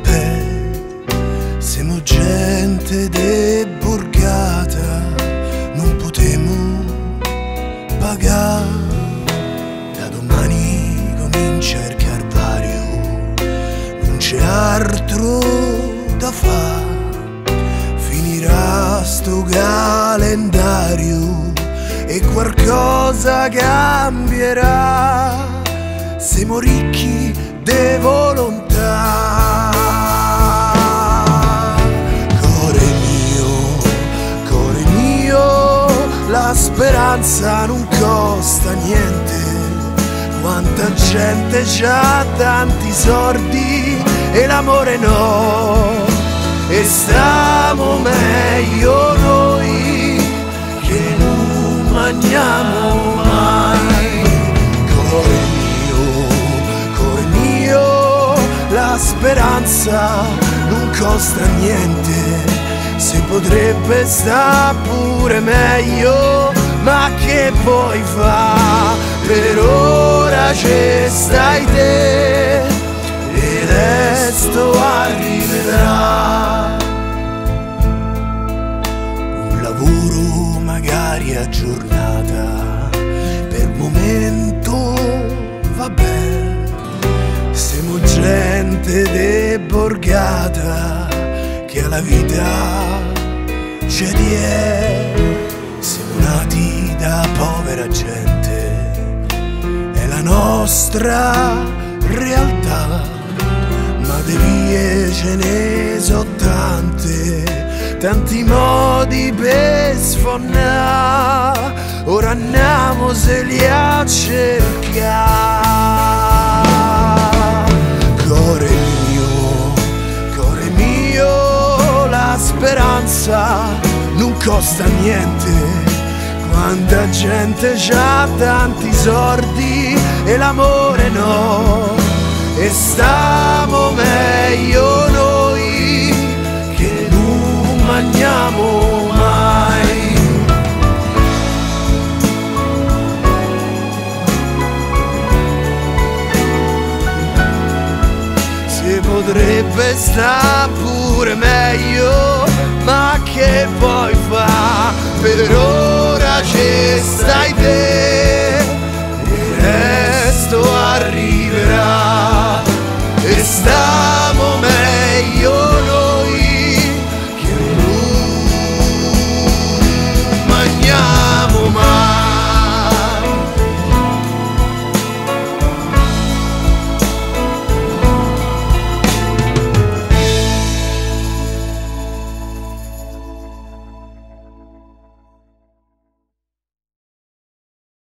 pelle. Siamo gente deborgata, non potremo pagare. Da domani comincia il Carvario, non c'è altro da fare. Finirà sto calendario e qualcosa cambierà. Siamo ricchi di volontà speranza non costa niente. Quanta gente ha tanti sordi e l'amore no. E stiamo meglio noi che non mangiamo mai. Core mio, core mio, la speranza non costa niente. Si potrebbe sta pure meglio, ma che puoi fa? Per ora ci stai te e resto arriverà. Un lavoro magari a giornata, per momento va bene. Siamo gente de borgata che alla vita c'è di Siamo nati da povera gente, è la nostra realtà. Ma di vie ce ne so tante, tanti modi per sfonnare. Ora andiamo se li a cercare. Core mio, core mio, la speranza costa niente. Quanta gente ha tanti sordi e l'amore no. E stiamo meglio noi che non mangiamo mai. Si potrebbe sta pure meglio, ma che vuoi fa? Per ora ci stai te,